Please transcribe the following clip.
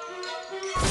Thank you.